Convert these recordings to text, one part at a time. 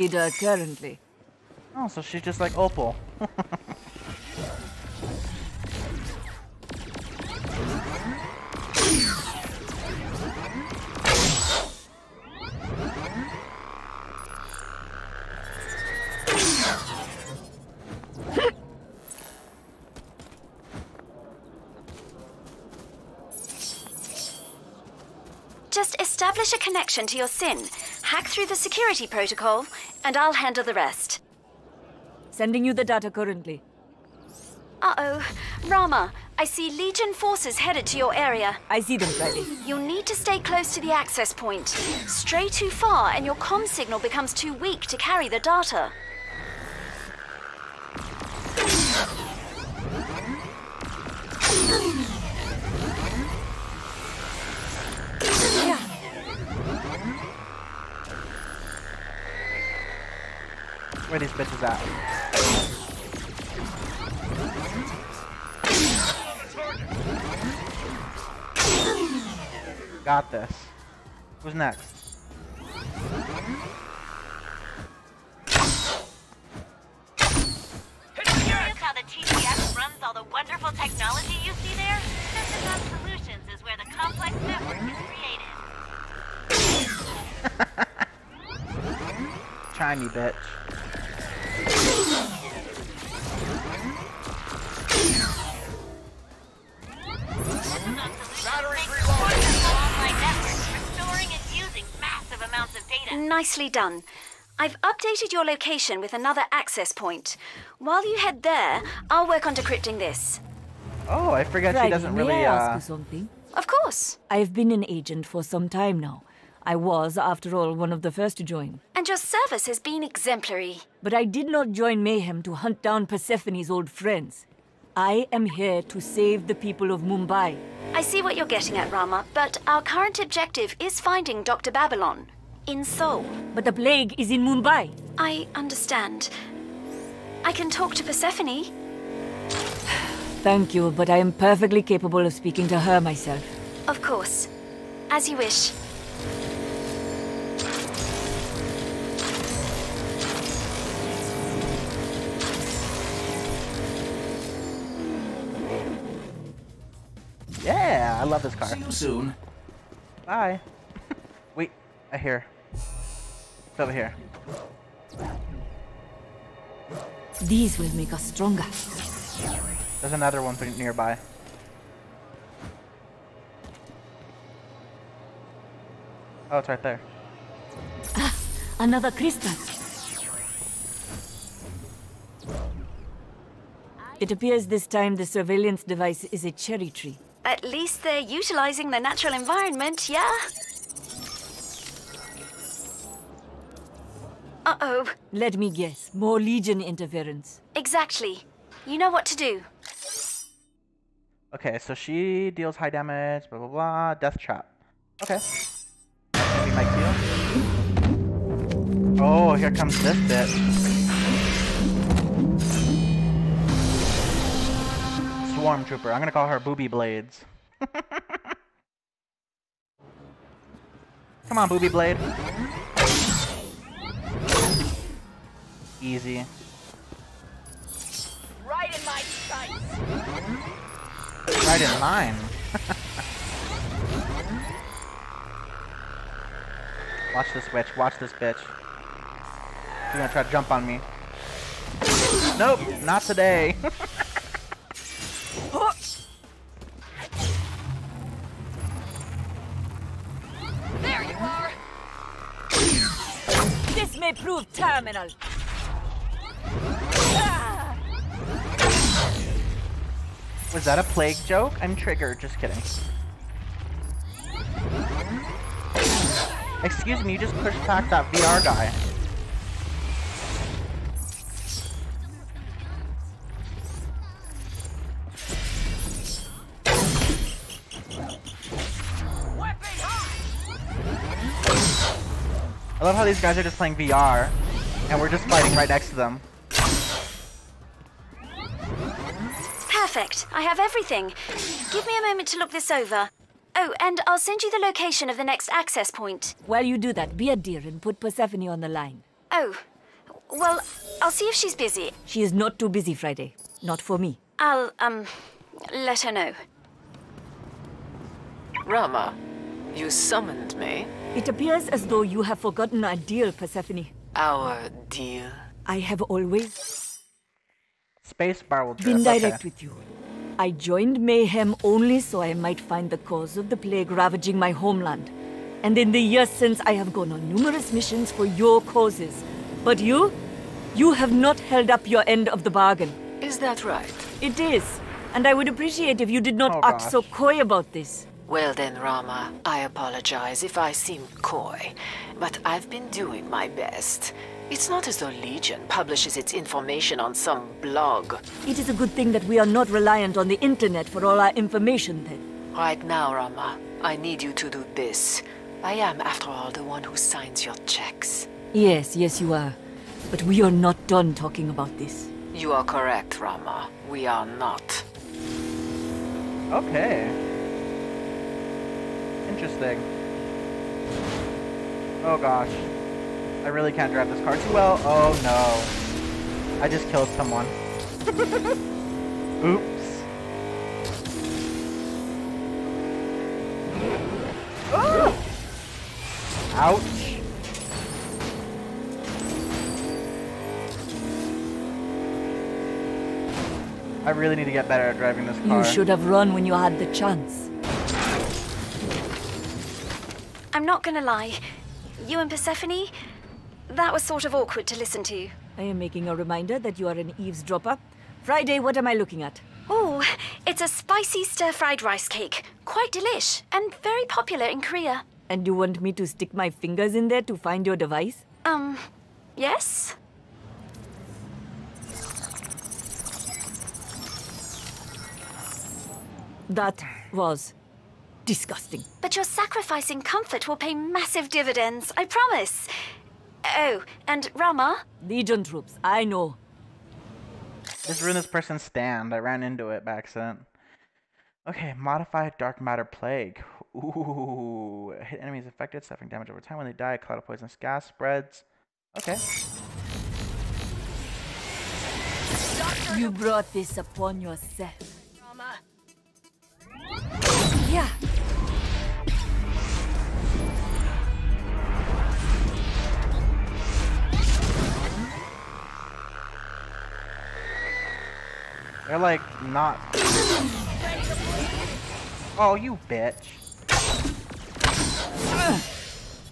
Ida uh, currently. Oh, so she's just like Opal. Just establish a connection to your SIN, hack through the security protocol, and I'll handle the rest. Sending you the data currently. Uh-oh. Rama, I see Legion forces headed to your area. I see them, Friday. You'll need to stay close to the access point. Stray too far and your comm signal becomes too weak to carry the data. These bitches at? Got this. Who's next? Curious how the TTX runs all the wonderful technology you see there? Synthesized Solutions is where the complex network is created. Try me, bitch. Nicely done. I've updated your location with another access point. While you head there, I'll work on decrypting this. Oh, I forget she doesn't may really, I ask uh... you something? Of course. I've been an agent for some time now. I was, after all, one of the first to join. And your service has been exemplary. But I did not join Mayhem to hunt down Persephone's old friends. I am here to save the people of Mumbai. I see what you're getting at, Rama, but our current objective is finding Dr. Babylon in Seoul. But the plague is in Mumbai. I understand. I can talk to Persephone. Thank you, but I am perfectly capable of speaking to her myself. Of course. As you wish. Yeah, I love this car. See you soon. Bye. Wait, I hear. It's over here. These will make us stronger. There's another one nearby. Oh, it's right there. Ah, Another crystal. It appears this time the surveillance device is a cherry tree. At least they're utilizing the natural environment, yeah? Uh-oh. Let me guess, more Legion interference. Exactly. You know what to do. Okay, so she deals high damage, blah blah blah, death trap. Okay. Maybe my kill. Oh, here comes this bitch. Swarm Trooper. I'm gonna call her Booby Blades. Come on, Booby Blade. Easy. Right in my sights. Right in mine. watch this witch. Watch this bitch. She's gonna try to jump on me. Nope, not today. There you are. This may prove terminal. Was that a plague joke? I'm triggered. Just kidding. Excuse me, you just pushed back that VR guy. I love how these guys are just playing VR, and we're just fighting right next to them. Perfect. I have everything. Give me a moment to look this over. Oh, and I'll send you the location of the next access point. While you do that, be a dear and put Persephone on the line. Oh, well, I'll see if she's busy. She is not too busy, Friday. Not for me. I'll, um, let her know. Rama, you summoned me. It appears as though you have forgotten our deal, Persephone. Our deal. I have always Space bar will been direct Okay. with you. I joined Mayhem only so I might find the cause of the plague ravaging my homeland. And in the years since, I have gone on numerous missions for your causes. But you? You have not held up your end of the bargain. Is that right? It is. And I would appreciate if you did not Oh, act so coy about this. Well then, Rama, I apologize if I seem coy, but I've been doing my best. It's not as though Legion publishes its information on some blog. It is a good thing that we are not reliant on the internet for all our information, then. Right now, Rama, I need you to do this. I am, after all, the one who signs your checks. Yes, yes, you are. But we are not done talking about this. You are correct, Rama. We are not. Okay. Interesting. Oh gosh. I really can't drive this car too well. Oh no. I just killed someone. Oops. Ah! Ouch. I really need to get better at driving this car. You should have run when you had the chance. I'm not gonna lie. You and Persephone? That was sort of awkward to listen to. I am making a reminder that you are an eavesdropper. Friday, what am I looking at? Oh, it's a spicy stir fried rice cake. Quite delish, and very popular in Korea. And you want me to stick my fingers in there to find your device? Um, yes? That was disgusting. But your sacrificing comfort will pay massive dividends, I promise. Oh, and Rama? Legion troops, I know. Just ruined this person's stand. I ran into it by accident. Okay, modify dark matter plague. Ooh, hit enemies affected, suffering damage over time. When they die, a cloud of poisonous gas spreads. Okay. You brought this upon yourself. Yeah. They're like not. Oh, you bitch.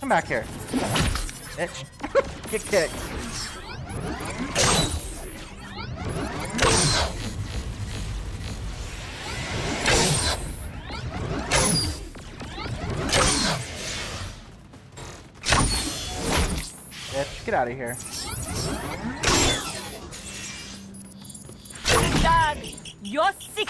Come back here. Bitch. Get kicked. Bitch, get out of here. Dad, you're sick.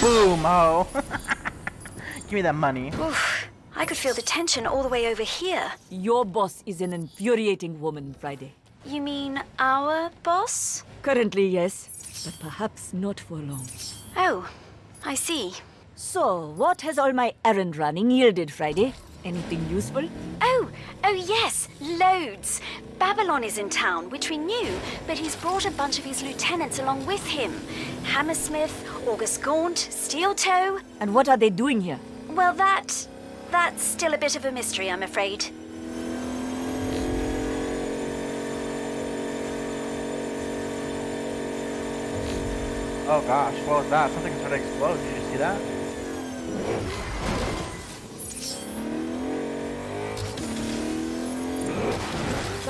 Boom! Oh. Give me that money. Oof, I could feel the tension all the way over here. Your boss is an infuriating woman, Friday. You mean our boss? Currently, yes, but perhaps not for long. Oh, I see. So, what has all my errand running yielded, Friday? Anything useful? Oh, oh yes, loads. Babylon is in town, which we knew, but he's brought a bunch of his lieutenants along with him. Hammersmith, August Gaunt, Steel Toe. And what are they doing here? Well, that. that's still a bit of a mystery, I'm afraid. Oh gosh, what was that? Something started to explode. Did you see that?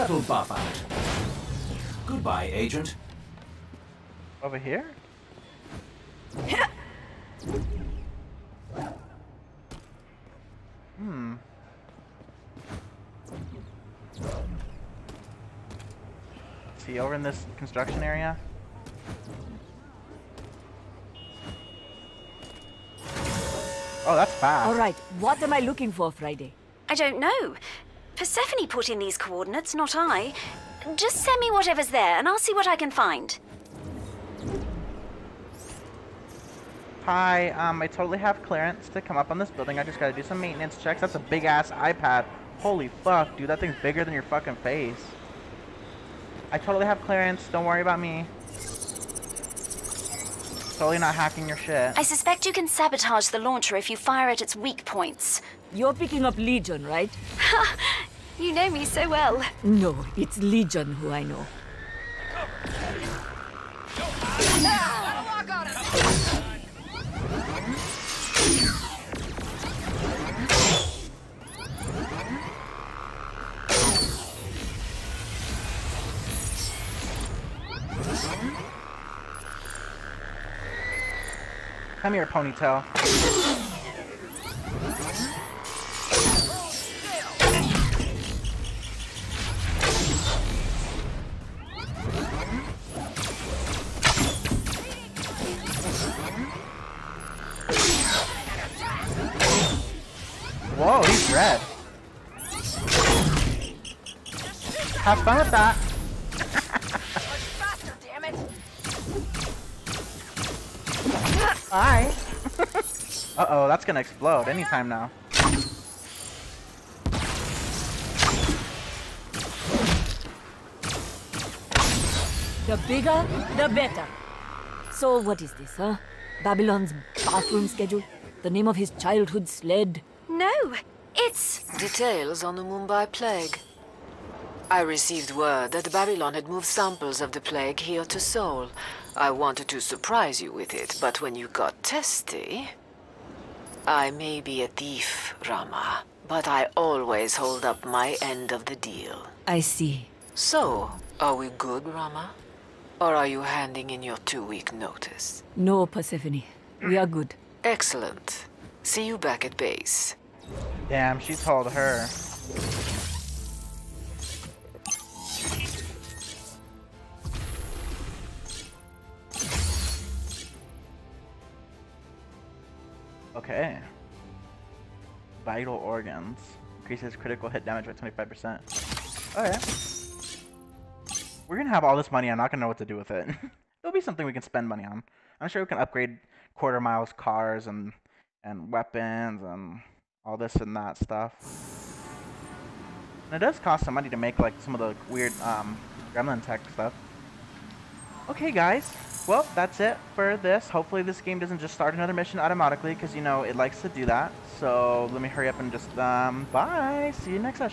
That'll buff out. Goodbye, Agent. Over here? Hmm. See, over in this construction area? Oh, that's fast. All right, what am I looking for, Friday? I don't know. Persephone put in these coordinates, not I. Just send me whatever's there, and I'll see what I can find. Hi, um, I totally have clearance to come up on this building. I just gotta do some maintenance checks. That's a big ass iPad. Holy fuck, dude, that thing's bigger than your fucking face. I totally have clearance, don't worry about me. Totally not hacking your shit. I suspect you can sabotage the launcher if you fire at its weak points. You're picking up Legion, right? You know me so well. No, it's Legion who I know. Ah! Come here, ponytail. Whoa, he's red. Have fun with that. Uh-oh, that's gonna explode anytime now. The bigger, the better. So what is this, huh? Babylon's bathroom schedule? The name of his childhood sled? No, it's. Details on the Mumbai plague. I received word that Babylon had moved samples of the plague here to Seoul. I wanted to surprise you with it, but when you got testy... I may be a thief, Rama, but I always hold up my end of the deal. I see. So, are we good, Rama? Or are you handing in your two-week notice? No, Persephone. We are good. Excellent. See you back at base. Damn, she told her. Okay. Vital organs. Increases critical hit damage by 25%. Okay. We're gonna have all this money, I'm not gonna know what to do with it. It'll be something we can spend money on. I'm sure we can upgrade quarter miles cars and and weapons and all this and that stuff. And it does cost some money to make like some of the weird um, gremlin tech stuff. Okay guys, well that's it for this. Hopefully this game doesn't just start another mission automatically because you know it likes to do that. So let me hurry up and just um, bye. See you next session.